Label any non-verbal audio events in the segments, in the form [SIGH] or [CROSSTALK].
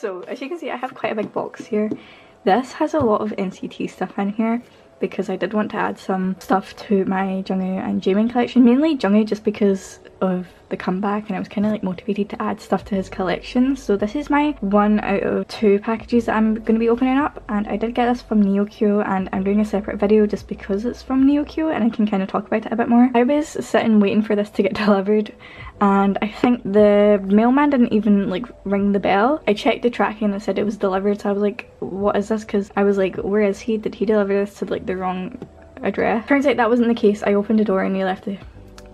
So as you can see I have quite a big box here. This has a lot of NCT stuff in here because I did want to add some stuff to my Jungwoo and Jaemin collection. Mainly Jungwoo just because of the comeback and I was kind of like motivated to add stuff to his collection. So this is my one out of two packages that I'm going to be opening up and I did get this from Neokyo and I'm doing a separate video just because it's from Neokyo and I can kind of talk about it a bit more. I was sitting waiting for this to get [LAUGHS] delivered and I think the mailman didn't even like ring the bell. I checked the tracking and it said it was delivered so I was like what is this because I was like where is he? Did he deliver this to like the wrong address? Turns out that wasn't the case. I opened the door and he left the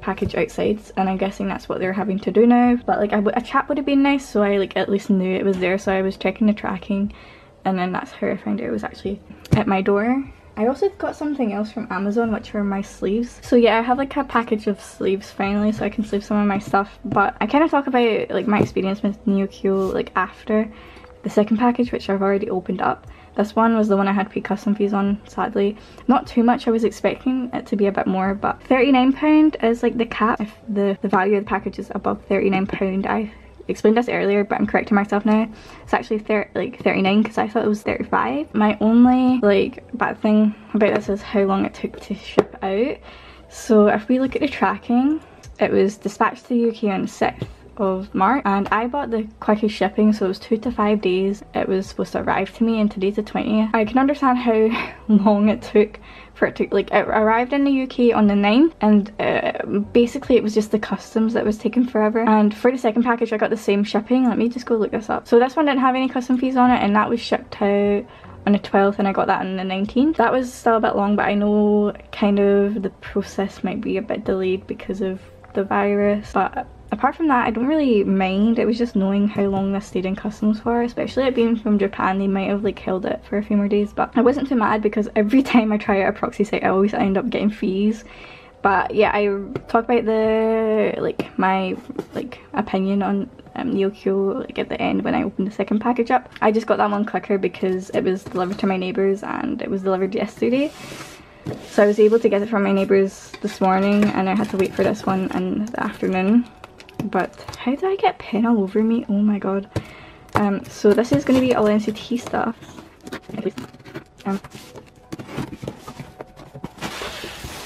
package outside and I'm guessing that's what they're having to do now but like a chat would have been nice so I like at least knew it was there so I was checking the tracking and then that's how I found out it was actually at my door. I also got something else from Amazon which were my sleeves. So yeah I have like a package of sleeves finally so I can sleeve some of my stuff but I kind of talk about like my experience with Neokyo like after the second package which I've already opened up. This one was the one I had pre-custom fees on, sadly. Not too much, I was expecting it to be a bit more, but £39 is like the cap. If the, the value of the package is above £39, I explained this earlier but I'm correcting myself now. It's actually thir like 39 because I thought it was 35 my only like bad thing about this is how long it took to ship out. So if we look at the tracking it was dispatched to the UK on the 6th of March and I bought the quickest shipping so it was two to five days it was supposed to arrive to me and today's the 20th. I can understand how [LAUGHS] long it took for it to like it arrived in the UK on the 9th and uh, basically it was just the customs that was taking forever and for the second package I got the same shipping let me just go look this up so this one didn't have any custom fees on it and that was shipped out on the 12th and I got that on the 19th. That was still a bit long but I know kind of the process might be a bit delayed because of the virus but apart from that I don't really mind. It was just knowing how long this stayed in customs for especially it being from Japan they might have like held it for a few more days but I wasn't too mad because every [LAUGHS] time I try out a proxy site I always end up getting fees. But yeah I talk about the like my like opinion on um, Neokyo like at the end when I opened the second package up. I just got that one quicker because it was delivered to my neighbours and it was delivered yesterday. So I was able to get it from my neighbours this morning and I had to wait for this one in the afternoon but how did I get pen all over me? Oh my god. Um, so this is going to be all NCT stuff. Um,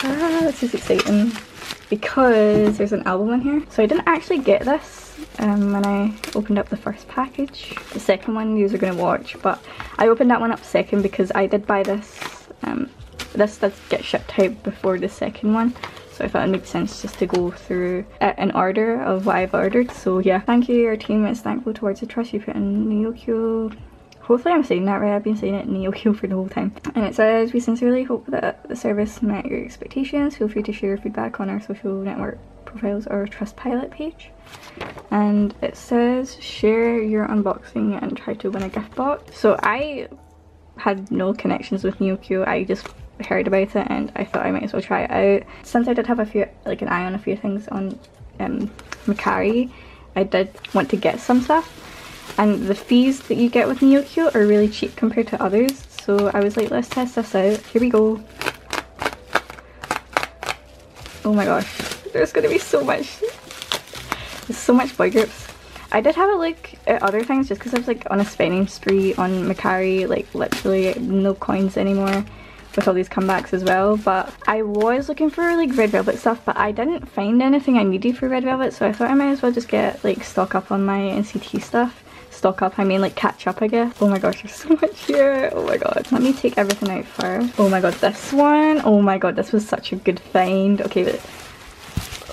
ah, this is exciting because there's an album in here. So I didn't actually get this um, when I opened up the first package. The second one you are going to watch, but I opened that one up second because I did buy this. Um, this does get shipped out before the second one so I thought it made sense just to go through an order of what I've ordered. So yeah, thank you, your team is thankful towards the trust you put in Neokyo. Hopefully I'm saying that right, I've been saying it Neokyo [LAUGHS] for the whole time. And it says, we sincerely hope that the service met your expectations. Feel free to share your feedback on our social network profiles or Trustpilot page. And it says, share your unboxing and try to win a gift box. So I had no connections with Neokyo, I just heard about it and I thought I might as well try it out. Since I did have a few, like an eye on a few things on um, Mercari, I did want to get some stuff and the fees that you get with Neokyo are really cheap compared to others so I was like let's test this out. Here we go. Oh my gosh, there's gonna be so much, there's so much boy groups. I did have a look at other things just because I was like on a spending spree on Mercari, like literally no coins anymore with all these comebacks as well but I was looking for like red velvet stuff but I didn't find anything I needed for red velvet so I thought I might as well just get like stock up on my NCT stuff. Stock up I mean like catch up I guess. Oh my gosh there's so much here. Oh my god. Let me take everything out first. Oh my god this one. Oh my god this was such a good find. Okay but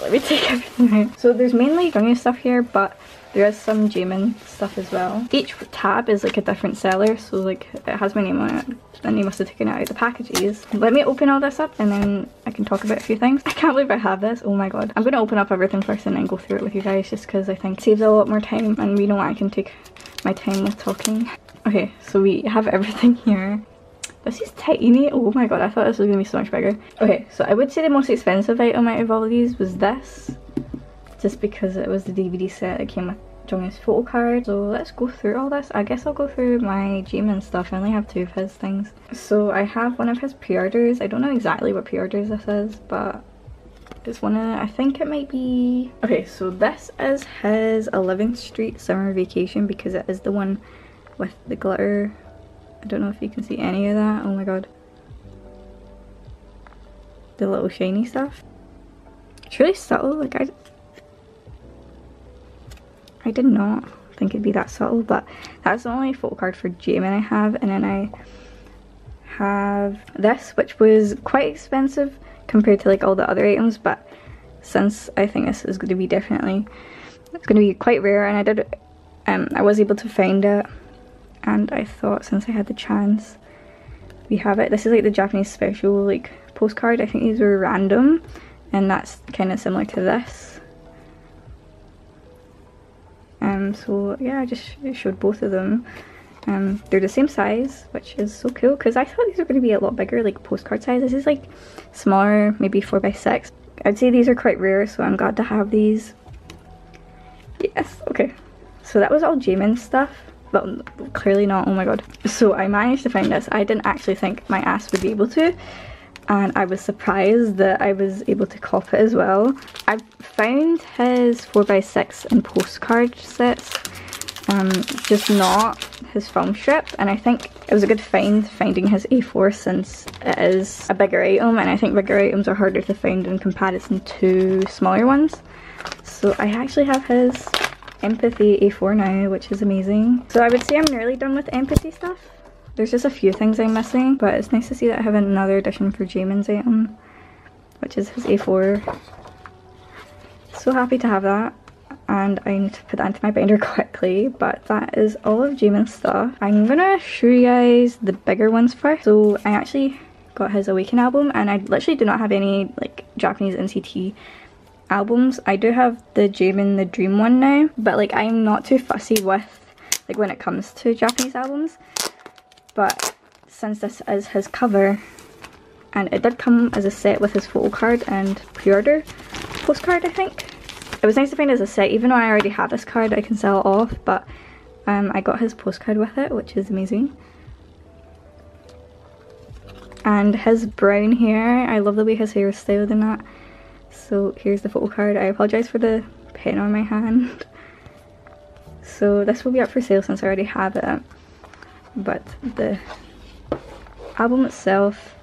let me take [LAUGHS] everything out. So there's mainly Jungwoo stuff here but there is some Jaemin stuff as well. Each tab is like a different seller, so like it has my name on it and they must have taken it out of the packages. Let me open all this up and then I can talk about a few things. I can't believe I have this, oh my god. I'm gonna open up everything first and then go through it with you guys just because I think it saves a lot more time and we know I can take my time with talking. Okay, so we have everything [LAUGHS] here. This is tiny. Oh my god, I thought this was gonna be so much bigger. Okay, so I would say the most expensive item out of all of these was this. Just because it was the DVD set that came with Jungwoo's photo card. So let's go through all this. I guess I'll go through my Jaemin stuff. I only have two of his things. So I have one of his pre-orders. I don't know exactly what pre-orders this is, but it's one of, I think it might be, okay, so this is his 11th Street Summer Vacation because it is the one with the glitter. I don't know if you can see any of that. Oh my god. The little shiny stuff. It's really subtle, like I... I did not think it'd be that subtle, but that's the only photo card for Jaemin I have, and then I have this, which was quite expensive compared to like all the other items, but since I think this is going to be definitely, it's going to be quite rare, and I did, um, I was able to find it, and I thought since I had the chance, we have it. This is like the Japanese special like postcard. I think these were random, and that's kind of similar to this. So yeah, I just showed both of them. Um, they're the same size, which is so cool because I thought these were going to be a lot bigger, like postcard size. This is like smaller, maybe 4x6. I'd say these are quite rare, so I'm glad to have these. Yes, okay. So that was all Jaemin stuff, but clearly not, oh my god. So I managed to find this. I didn't actually think my ass would be able to, and I was surprised that I was able to cop it as well. I found his 4x6 and postcard sets, um, just not his film strip and I think it was a good find finding his A4 since it is a bigger item and I think bigger items are harder to find in comparison to smaller ones. So I actually have his Empathy A4 now which is amazing. So I would say I'm nearly done with empathy stuff. There's just a few things I'm missing but it's nice to see that I have another edition for Jaemin's item which is his A4. So happy to have that and I need to put that into my binder [LAUGHS] quickly but that is all of Jaemin's stuff. I'm gonna show you guys the bigger ones first. So I actually got his Awaken album and I literally do not have any like Japanese NCT albums. I do have the Jaemin the Dream one now but like I'm not too fussy with like when it comes to Japanese albums but since this is his cover and it did come as a set with his photo card and pre-order postcard I think it was nice to find as a set, even though I already have this card, I can sell it off, but um, I got his postcard with it, which is amazing. And his brown hair, I love the way his hair is styled in that. So here's the photo card. I apologise for the pen on my [LAUGHS] hand. So this will be up for sale since I already have it. But the album itself,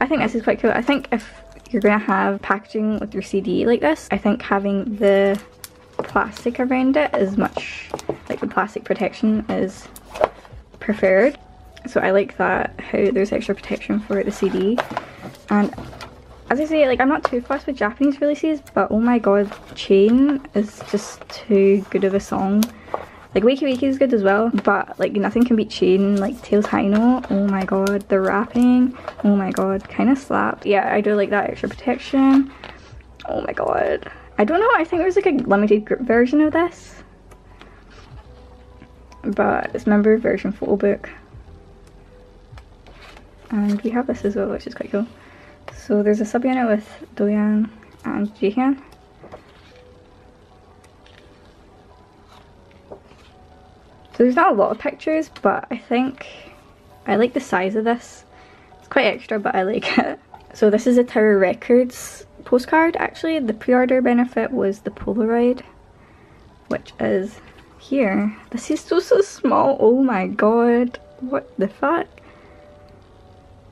I think this is quite cool. I think if you're gonna have packaging with your CD like this, I think having the plastic around it is much, like the plastic protection is preferred. So I like that, how there's extra protection for the CD. And as I say, like I'm not too fussed with Japanese releases, but oh my god, Chain is just too good of a song like Wakey Wakey is good as well, but like nothing can beat Chain, like Taeil's High Note, oh my god, the rapping, oh my god, kind of slapped. Yeah, I do like that extra protection. Oh my god. I don't know, I think there's like a limited version of this. But it's member version photo book. And we have this as well, which is quite cool. So there's a subunit with Doyoung and Jaehyun. There's not a lot of pictures, but I think I like the size of this. It's quite extra, but I like [LAUGHS] it. So this is a Tower Records postcard actually. The pre-order benefit was the Polaroid, which is here. This is so, so small. Oh my god. What the fuck?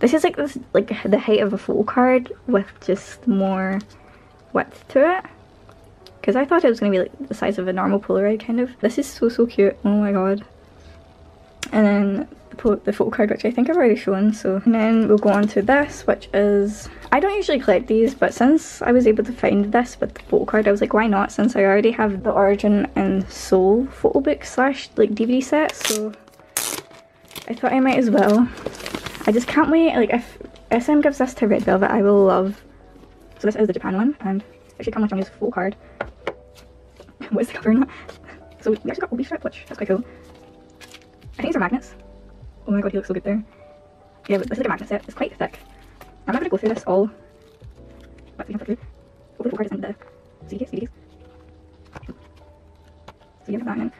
This is like this, like the height of a photo card with just more width to it. Because I thought it was going to be like the size of a normal Polaroid kind of. This is so, so cute. Oh my god. And then the, the photo card, which I think I've already shown. So, and then we'll go on to this, which is... I don't usually collect these, but since I was able to find this with the photo card, I was like, why not? Since I already have the Origin and Soul photo book slash like DVD set, so I thought I might as well. I just can't wait. Like, if SM gives this to Red Velvet, I will love. So this is the Japan one, and it should come with Johnny's full card. [LAUGHS] what is the cover? So we actually got Obi strip, which that's quite cool. I think these are magnets. Oh my god, he looks so good there. Yeah, this is a magnet set. It's quite thick. I'm not to go through this all. But we can flip through. Open the full card is in the CDs. CDs. So you have that in.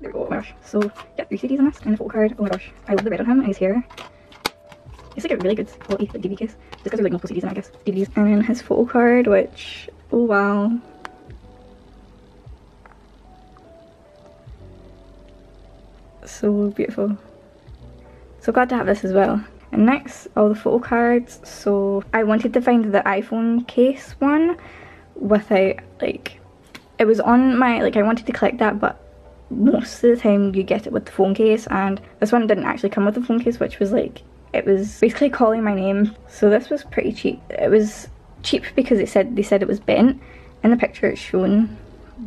There we go, oh my gosh. So, yeah, three CDs in this, and the full card. Oh my gosh, I love the red on him, and his hair. It's like a really good quality like DVD case. Just because there's like multiple CDs it, I guess. DVDs. And then his photo card, which, oh wow. So beautiful. So glad to have this as well. And next, all the photo cards. So I wanted to find the iPhone case one without like, it was on my, like I wanted to collect that but most of the time you get it with the phone case and this one didn't actually come with the phone case which was like, it was basically calling my name. So this was pretty cheap. It was cheap because it said they said it was bent. In the picture it's shown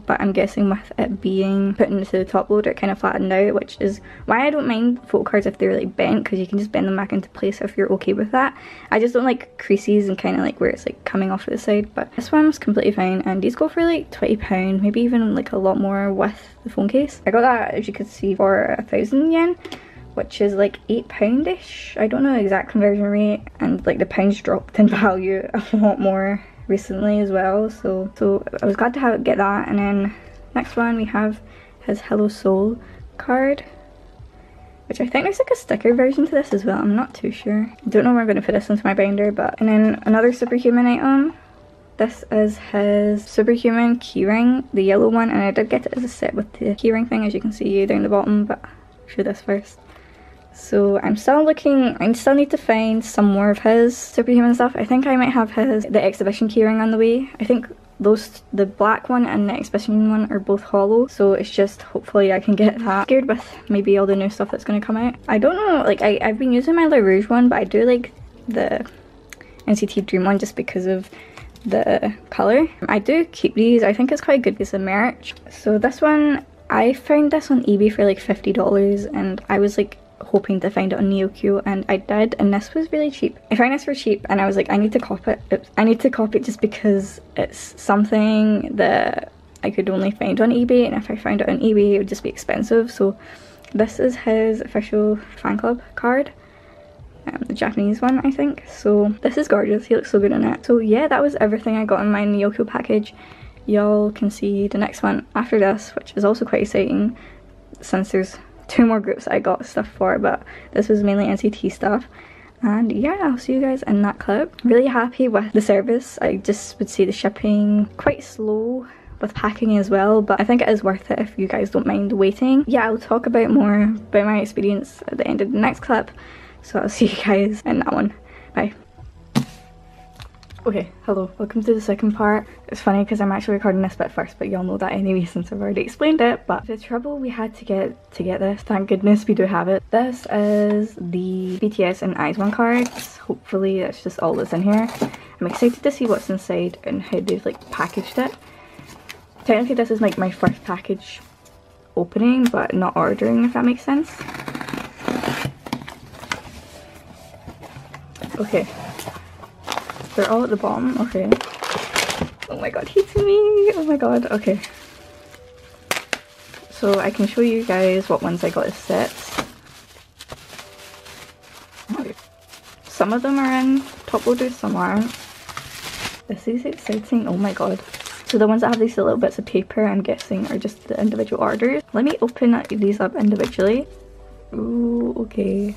but I'm guessing with it being put into the top loader it kind of flattened out which is why I don't mind photo cards if they're like bent because you can just bend them back into place if you're okay with that. I just don't like creases and kind of like where it's like coming off to the side but this one was completely fine and these go for like £20 maybe even like a lot more with the phone case. I got that as you could see for a thousand yen which is like eight poundish. I don't know exact conversion rate and like the pounds dropped in [LAUGHS] value a lot more recently as well so so I was glad to have get that. And then next one we have his Hello Soul card which I think there's like a sticker version to this as well. I'm not too sure. I don't know where I'm going to put this into my binder but and then another superhuman item. This is his superhuman keyring the yellow one and I did get it as a set with the keyring thing as you can see down the bottom but show this first so I'm still looking, I still need to find some more of his superhuman stuff. I think I might have his, the exhibition keyring on the way. I think those, the black one and the exhibition one are both hollow. So it's just, hopefully I can get that. Scared with maybe all the new stuff that's going to come out. I don't know, like I, I've been using my La Rouge one, but I do like the NCT Dream one just because of the colour. I do keep these, I think it's quite good piece of merch. So this one, I found this on eBay for like $50 and I was like hoping to find it on Neokyo and I did and this was really cheap. I found this for cheap and I was like I need to cop it. I need to cop it just because it's something that I could only find on eBay and if I found it on eBay it would just be expensive so this is his official fan club card. Um, the Japanese one I think so this is gorgeous he looks so good in it so yeah that was everything I got in my Neokyo package y'all can see the next one after this which is also quite exciting since there's two more groups I got stuff for, but this was mainly NCT stuff. And yeah, I'll see you guys in that clip. Really happy with the service. I just would say the shipping quite slow with packing as well, but I think it is worth it if you guys don't mind waiting. Yeah, I'll talk about more about my experience at the end of the next clip. So I'll see you guys in that one. Bye. Okay, hello, welcome to the second part. It's funny because I'm actually recording this bit first, but y'all know that anyway [LAUGHS] since I've already explained it. But the trouble we had to get to get this, thank goodness we do have it. This is the BTS and IZ*ONE cards. Hopefully that's just all that's in here. I'm excited to see what's inside and how they've like packaged it. Technically this is like my first package opening, but not ordering if that makes sense. Okay, they're all at the bottom, okay. Oh my god, he's me! Oh my god, okay. So I can show you guys what ones I got as sets. Some of them are in top loaders, some aren't. This is exciting, oh my god. So the ones that have these little bits of paper, I'm guessing, are just the individual orders. Let me open these up individually. Ooh, okay.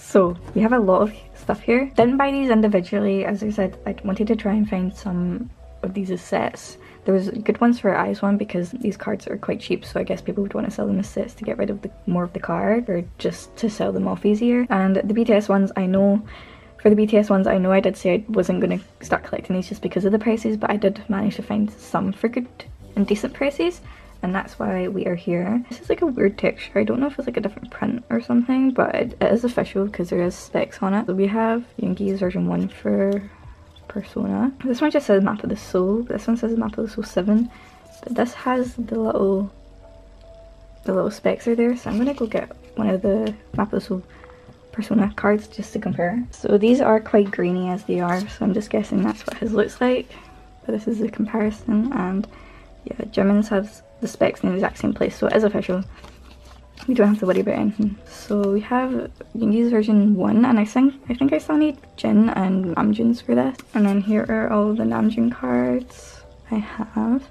So we have a lot of stuff here. Didn't buy these individually, as I said, I wanted to try and find some of these as sets. There was good ones for IZ*ONE because these cards are quite cheap so I guess people would want to sell them as sets to get rid of the more of the card or just to sell them off easier. And the BTS ones I know for the BTS ones I know I did say I wasn't going to start collecting these just because of the prices but I did manage to find some for good and decent prices and that's why we are here. This is like a weird texture. I don't know if it's like a different print or something, but it, it is official because there is specs on it. So we have Yoongi's version 1 for Persona. This one just says Map of the Soul. This one says Map of the Soul 7. But this has the little the little specs are there. So I'm gonna go get one of the Map of the Soul Persona cards just to compare. So these are quite grainy as they are, so I'm just guessing that's what his looks like. But this is a comparison and yeah, Jimin's has the specs in the exact same place, so it is official. We don't have to worry about anything. So we have Yoongi's version 1, and I think I think I still need Jin and Namjoon's for this. And then here are all the Namjoon cards I have.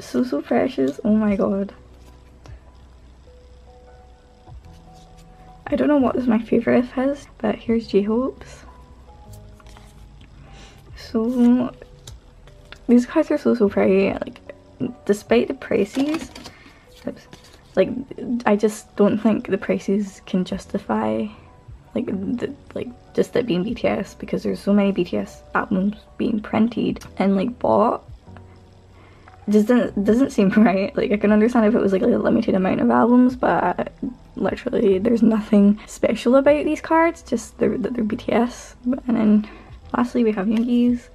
So, so precious. Oh my god. I don't know what is my favourite of his, but here's J-Hope's. So, these cards are so, so pretty. Like, despite the prices, oops, Like, I just don't think the prices can justify like the, like just it being BTS because there's so many BTS albums being printed and like bought. Doesn't doesn't seem [LAUGHS] right. Like I can understand if it was like a limited amount of albums, but literally there's nothing special about these cards. Just they're they're BTS. And then lastly we have Yoongi's.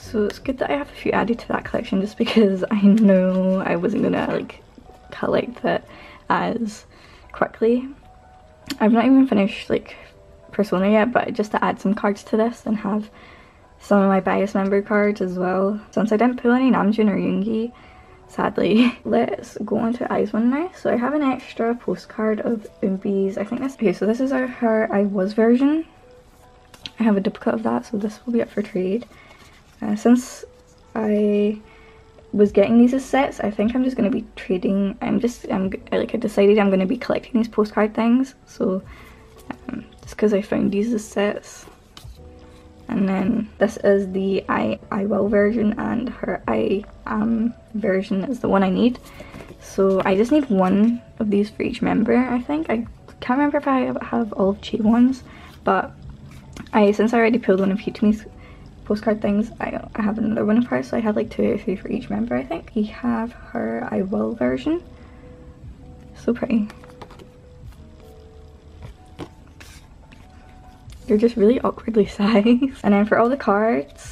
So it's good that I have a few added to that collection just because I know I wasn't gonna like collect that as quickly I've not even finished like Persona yet, but just to add some cards to this and have some of my bias member cards as well. Since I didn't pull any Namjoon or Yoongi, sadly. [LAUGHS] Let's go on to IZ*ONE now. So I have an extra postcard of Eunbi's, I think this, okay, so this is our, her I Was version. I have a duplicate of that, so this will be up for trade. Uh, since I was getting these as sets, I think I'm just going to be trading, I'm just, I'm like I decided I'm going to be collecting these postcard things, so um, just because I found these as sets. And then this is the I, I will version and her I am version is the one I need. So I just need one of these for each member, I think. I can't remember if I have all of ones, but I since I already pulled one of Hitomi's postcard things. I, I have another one of hers, so I have like two or three for each member, I think. We have her I Will version. So pretty. They're just really awkwardly [LAUGHS] sized. And then for all the cards,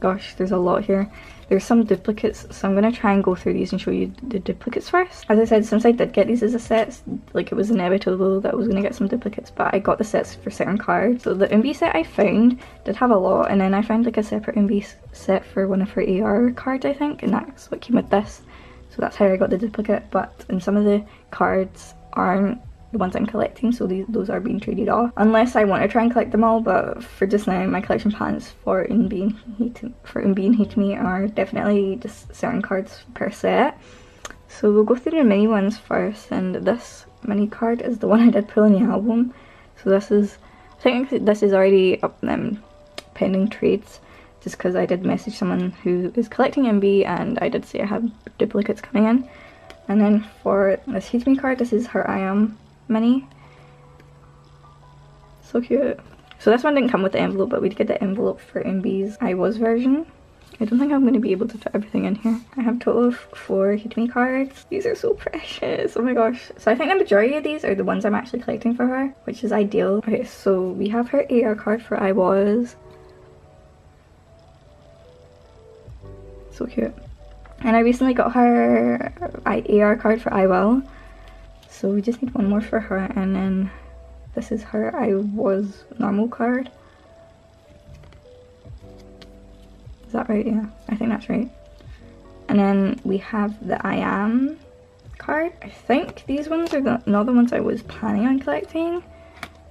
gosh, there's a lot here. There's some duplicates, so I'm going to try and go through these and show you the duplicates first. As I said, since I did get these as a set, like it was inevitable that I was going to get some duplicates, but I got the sets for certain cards. So the Eunbi set I found did have a lot, and then I found like a separate Eunbi set for one of her AR cards, I think, and that's what came with this. So that's how I got the duplicate, but and some of the cards aren't the ones I'm collecting, so these, those are being traded off. Unless I want to try and collect them all, but for just now, my collection plans for Eunbi and for Eunbi and Hitomi are definitely just certain cards per set. So we'll go through the mini ones first, and this mini card is the one I did pull in the album. So this is, I think this is already up them pending trades, just because I did message someone who is collecting MB, and I did say I have duplicates coming in. And then for this Hitomi card, this is her I am mini. So cute. So this one didn't come with the envelope, but we did get the envelope for Eunbi's I Was version. I don't think I'm going to be able to fit everything in here. I have a total of four Hitomi cards. These are so [LAUGHS] precious. Oh my gosh. So I think the majority of these are the ones I'm actually collecting for her, which is ideal. Okay, so we have her AR card for I Was. So cute. And I recently got her AR card for I Will. So we just need one more for her and then this is her I was normal card. Is that right? Yeah, I think that's right. And then we have the I am card. I think these ones are the, not the ones I was planning on collecting,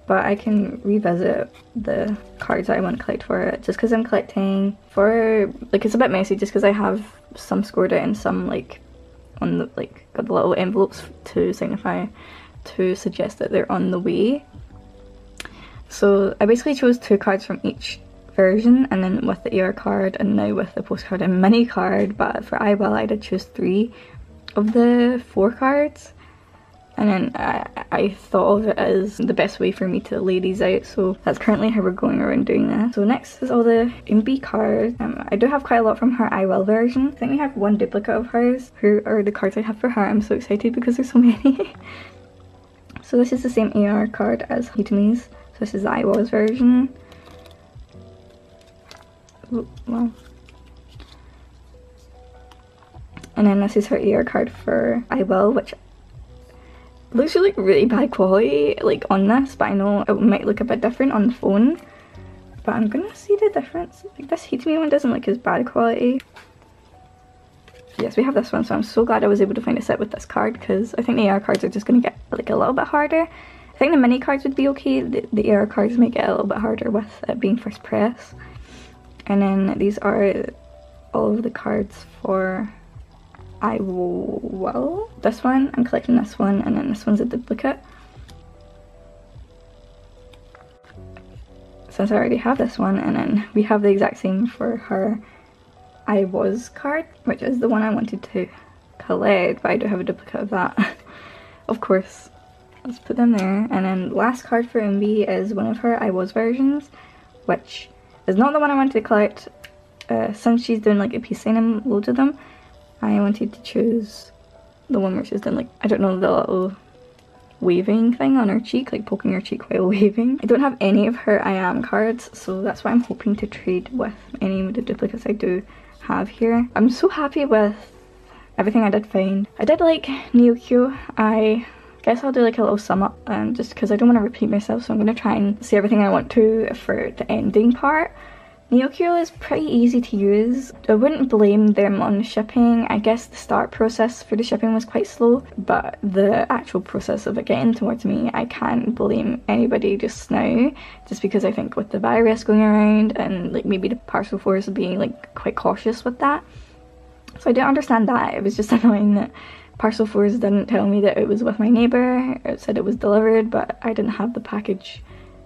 but I can revisit the cards I want to collect for it just because I'm collecting for, like it's a bit messy just because I have some scored it and some like on the like got the little envelopes to signify to suggest that they're on the way. So I basically chose two cards from each version and then with the AR card and now with the postcard and mini card but for Will I did choose three of the four cards and then I, I thought of it as the best way for me to lay these out so that's currently how we're going around doing that. So next is all the Eunbi cards. Um, I do have quite a lot from her I Will version. I think we have one duplicate of hers. Who are the cards I have for her. I'm so excited because there's so [LAUGHS] many. so this is the same AR card as Hitomi's. So this is the I Was version. Ooh, well. And then this is her AR card for I Will, which looks like really bad quality like on this but I know it might look a bit different on the phone. But I'm gonna see the difference. Like this me one doesn't look as bad quality. Yes we have this one so I'm so glad I was able to find a set with this card because I think the AR cards are just gonna get like a little bit harder. I think the mini cards would be okay. The, the AR cards make get a little bit harder with it being first press. And then these are all of the cards for I will. This one, I'm collecting this one, and then this one's a duplicate. Since I already have this one, and then we have the exact same for her I was card, which is the one I wanted to collect, but I don't have a duplicate of that. [LAUGHS] of course. Let's put them there. And then last card for Eunbi is one of her I Was versions, which is not the one I wanted to collect. Uh, since she's doing like a peace sign loads of them, I wanted to choose the one where she's done like, I don't know, the little waving thing on her cheek, like poking her cheek while [LAUGHS] waving. I don't have any of her I am cards, so that's why I'm hoping to trade with any of the duplicates I do have here. I'm so happy with everything I did find. I did like Neokyo. I guess I'll do like a little sum up um, just because I don't want to repeat myself so I'm going to try and say everything I want to for the ending part. Neokyo is pretty easy to use. I wouldn't blame them on shipping. I guess the start process for the shipping was quite slow, but the actual process of it getting towards me, I can't blame anybody just now, just because I think with the virus going around and like maybe the parcel force being like quite cautious with that. So I don't understand that. It was just [LAUGHS] annoying that Parcel Force didn't tell me that it was with my neighbour. It said it was delivered, but I didn't have the package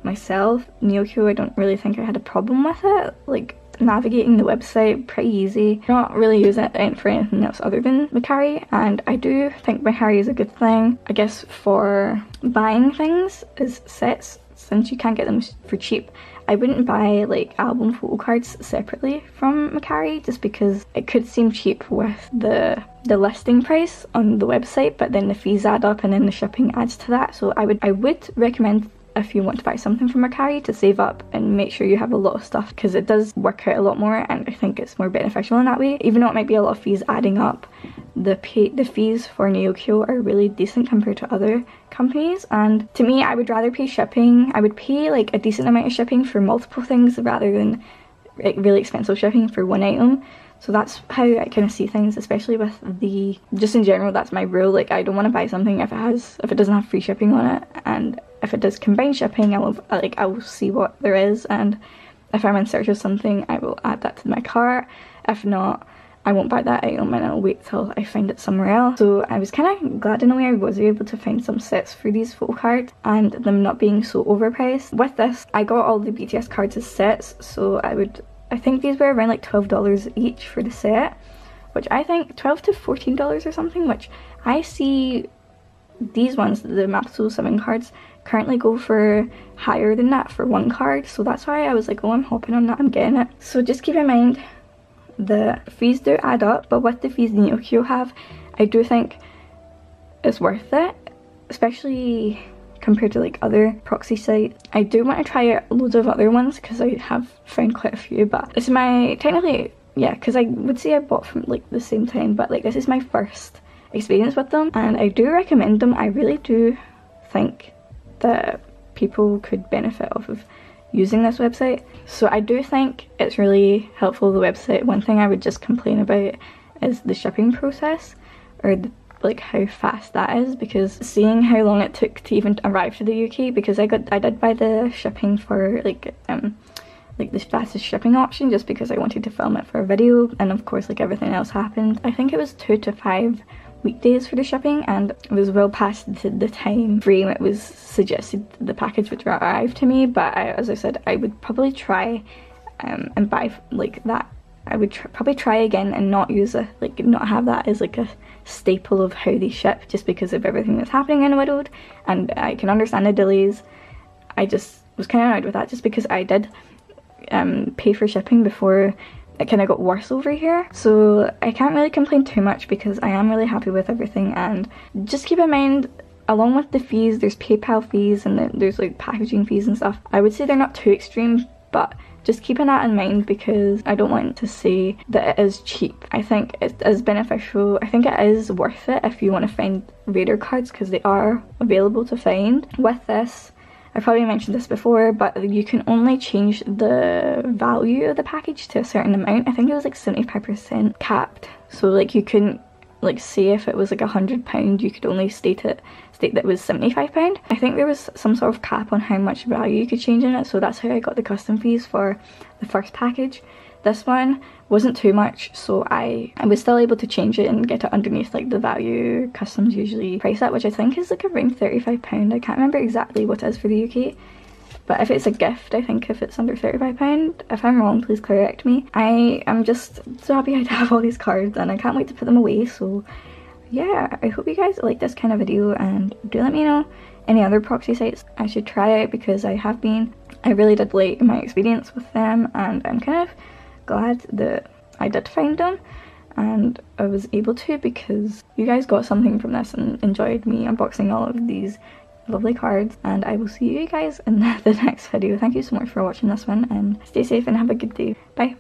myself. Neokyo, I don't really think I had a problem with it. Like, navigating the website, pretty easy. Not really use it for anything else other than Mercari, and I do think Mercari is a good thing. I guess for buying things is sets, since you can't get them for cheap. I wouldn't buy like album photo cards separately from Mercari just because it could seem cheap with the the listing price on the website but then the fees add up and then the shipping adds to that so I would I would recommend if you want to buy something from Mercari to save up and make sure you have a lot of stuff because it does work out a lot more and I think it's more beneficial in that way. Even though it might be a lot of fees adding up, the pay the fees for Neokyo are really decent compared to other companies and to me I would rather pay shipping. I would pay like a decent amount of shipping for multiple things rather than like, really expensive shipping for one item. So that's how I kind of see things, especially with the, just in general, that's my rule. Like I don't want to buy something if it has, if it doesn't have free shipping on it. And if it does combine shipping, I will, like, I will see what there is. And if I'm in search of something, I will add that to my cart. If not, I won't buy that item and I'll wait till I find it somewhere else. So I was kind of glad in a way I was able to find some sets for these photo cards and them not being so overpriced. With this, I got all the BTS cards as sets, so I would I think these were around like $12 each for the set, which I think 12 to $14 or something, which I see these ones, the Mapsol 7 cards, currently go for higher than that for one card. So that's why I was like, oh, I'm hopping on that, I'm getting it. So just keep in mind, the fees do add up, but with the fees Neokyo have, I do think it's worth it, especially compared to like other proxy sites. I do want to try out loads of other ones because I have found quite a few but is my technically yeah because I would say I bought from like the same time but like this is my first experience with them and I do recommend them. I really do think that people could benefit off of using this website. So I do think it's really helpful the website. One thing I would just complain about is the shipping process or the like how fast that is because seeing how long it took to even arrive to the UK because I got I did buy the shipping for like um like the fastest shipping option just because I wanted to film it for a video and of course like everything else happened. I think it was two to five weekdays for the shipping and it was well past the, the time frame it was suggested the package would arrive to me but I, as I said I would probably try um, and buy like that I would tr probably try again and not use a like not have that as like a staple of how they ship just because of everything that's happening in Widowed and I can understand the delays. I just was kind of annoyed with that just because I did um, pay for shipping before it kind of got worse over here so I can't really complain too much because I am really happy with everything and just keep in mind along with the fees there's PayPal fees and then there's like packaging fees and stuff. I would say they're not too extreme but just keeping that in mind because I don't want to say that it is cheap. I think it is beneficial. I think it is worth it if you want to find raider cards because they are available to find. With this, I probably mentioned this before, but you can only change the value of the package to a certain amount. I think it was like 75% capped. So like you couldn't like say if it was like a hundred pound you could only state it state that it was 75 pound i think there was some sort of cap on how much value you could change in it so that's how i got the custom fees for the first package this one wasn't too much so i i was still able to change it and get it underneath like the value customs usually price at which i think is like around 35 pound i can't remember exactly what it is for the uk but if it's a gift, I think if it's under £35, if I'm wrong, please correct me. I am just so happy [LAUGHS] I have all these cards and I can't wait to put them away, so yeah, I hope you guys like this kind of video and do let me know any other proxy sites I should try out because I have been. I really did like my experience with them and I'm kind of glad that I did find them and I was able to because you guys got something from this and enjoyed me unboxing all of these lovely cards and I will see you guys in [LAUGHS] the next video. Thank you so much for watching this one and stay safe and have a good day. Bye.